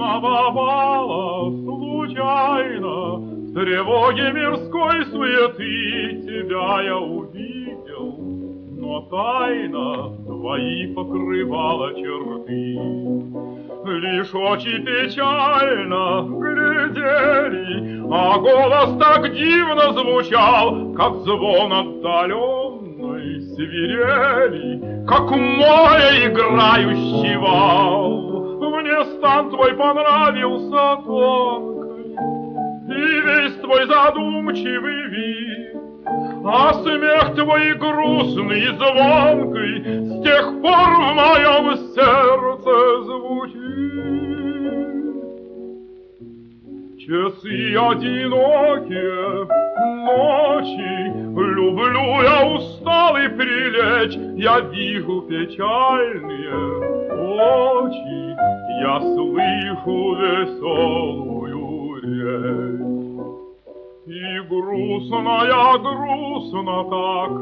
пьяного бала случайно В тревоге мирской суеты тебя я увидел, Но тайно твои покрывала черты. Лишь очи печально глядели, А голос так дивно звучал, Как звон отдаленной свирели, Как море играющий вал. Мне стан твой понравился тонкой, И весь твой задумчивый вид, А смех твой грустный и звонкий С тех пор в моем сердце звучит. Часы одинокие, ночи, Люблю я усталый прилечь, Я вижу печальные очи, я слышу веселую речь. И грустно я, грустно так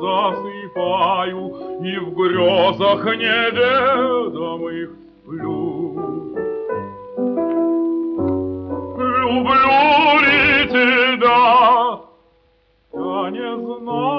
засыпаю, И в грезах неведомых сплю. Люблю ли тебя, я не знаю,